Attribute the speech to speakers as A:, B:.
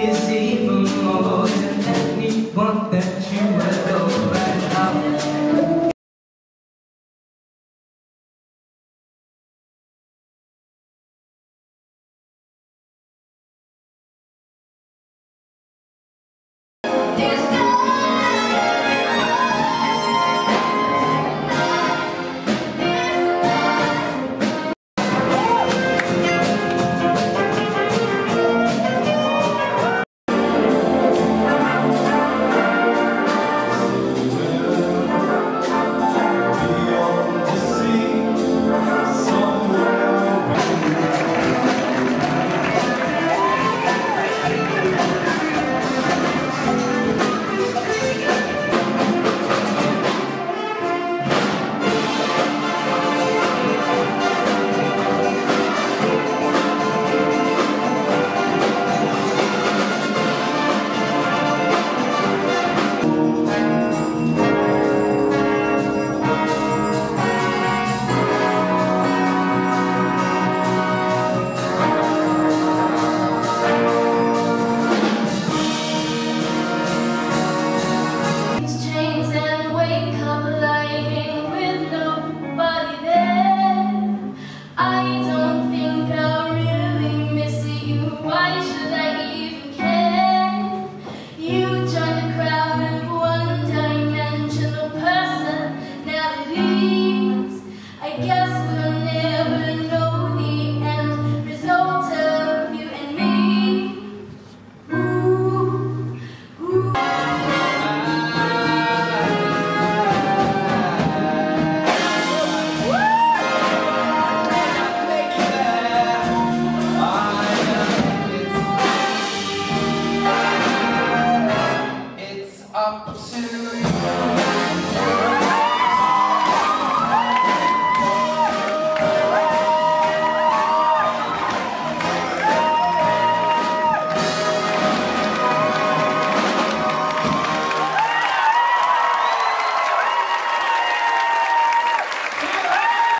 A: is even more than anyone that you adore right now.
B: This don't think I'll really miss you. Why should I?